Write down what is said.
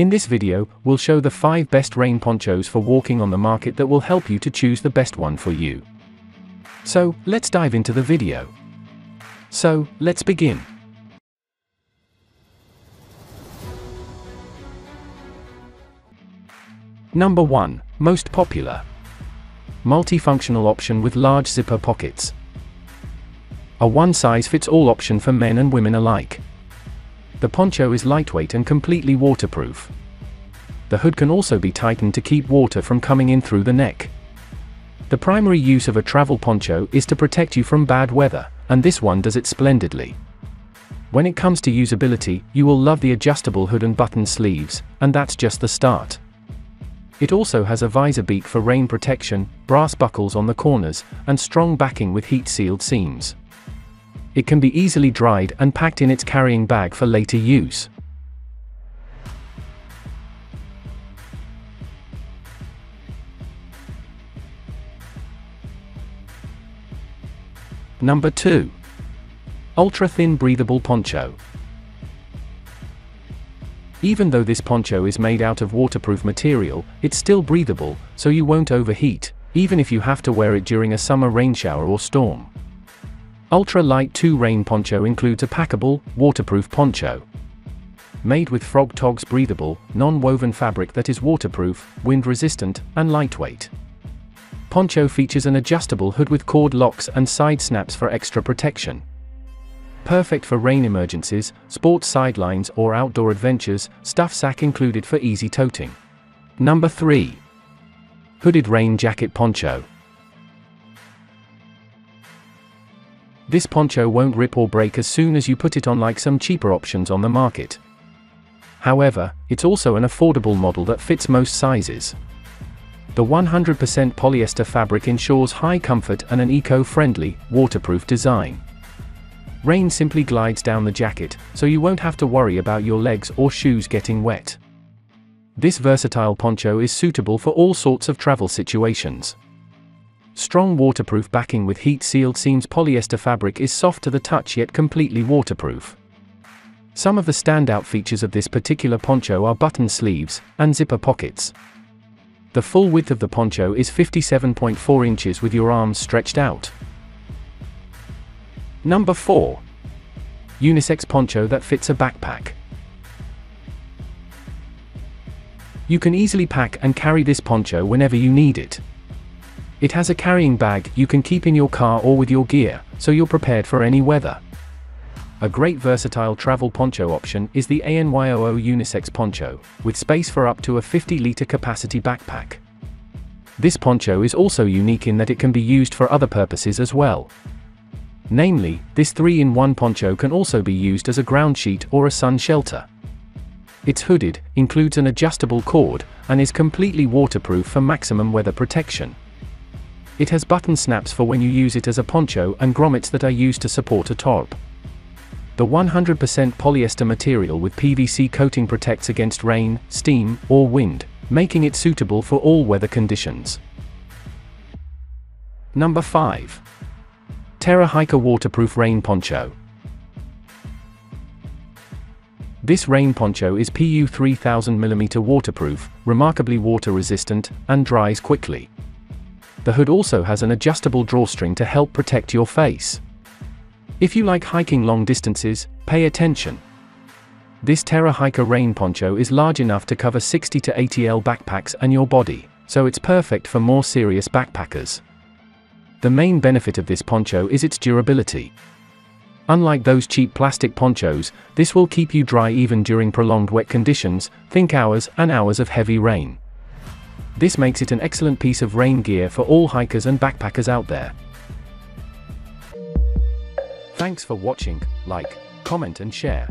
In this video, we'll show the 5 best rain ponchos for walking on the market that will help you to choose the best one for you. So, let's dive into the video. So, let's begin. Number 1, Most popular. Multifunctional option with large zipper pockets. A one-size-fits-all option for men and women alike. The poncho is lightweight and completely waterproof. The hood can also be tightened to keep water from coming in through the neck. The primary use of a travel poncho is to protect you from bad weather, and this one does it splendidly. When it comes to usability, you will love the adjustable hood and button sleeves, and that's just the start. It also has a visor beak for rain protection, brass buckles on the corners, and strong backing with heat-sealed seams. It can be easily dried and packed in its carrying bag for later use. Number 2. Ultra Thin Breathable Poncho. Even though this poncho is made out of waterproof material, it's still breathable, so you won't overheat, even if you have to wear it during a summer rain shower or storm. Ultra Light 2 Rain Poncho includes a packable, waterproof poncho. Made with Frogg Toggs breathable, non-woven fabric that is waterproof, wind-resistant, and lightweight. Poncho features an adjustable hood with cord locks and side snaps for extra protection. Perfect for rain emergencies, sports sidelines or outdoor adventures, stuff sack included for easy toting. Number 3. Hooded Rain Jacket Poncho. This poncho won't rip or break as soon as you put it on like some cheaper options on the market. However, it's also an affordable model that fits most sizes. The 100% polyester fabric ensures high comfort and an eco-friendly, waterproof design. Rain simply glides down the jacket, so you won't have to worry about your legs or shoes getting wet. This versatile poncho is suitable for all sorts of travel situations. Strong waterproof backing with heat-sealed seams polyester fabric is soft to the touch yet completely waterproof. Some of the standout features of this particular poncho are button sleeves and zipper pockets. The full width of the poncho is 57.4 inches with your arms stretched out. Number 4. Unisex poncho that fits a backpack. You can easily pack and carry this poncho whenever you need it. It has a carrying bag you can keep in your car or with your gear, so you're prepared for any weather. A great versatile travel poncho option is the ANYOO Unisex Poncho, with space for up to a 50-litre capacity backpack. This poncho is also unique in that it can be used for other purposes as well. Namely, this 3-in-1 poncho can also be used as a ground sheet or a sun shelter. It's hooded, includes an adjustable cord, and is completely waterproof for maximum weather protection. It has button snaps for when you use it as a poncho and grommets that are used to support a top. The 100% polyester material with PVC coating protects against rain, steam, or wind, making it suitable for all weather conditions. Number 5. Terra Hiker Waterproof Rain Poncho. This rain poncho is PU 3000mm waterproof, remarkably water resistant, and dries quickly. The hood also has an adjustable drawstring to help protect your face. If you like hiking long distances, pay attention. This Terra Hiker rain poncho is large enough to cover 60 to 80 L backpacks and your body, so it's perfect for more serious backpackers. The main benefit of this poncho is its durability. Unlike those cheap plastic ponchos, this will keep you dry even during prolonged wet conditions, think hours and hours of heavy rain. This makes it an excellent piece of rain gear for all hikers and backpackers out there. Thanks for watching, like, comment and share.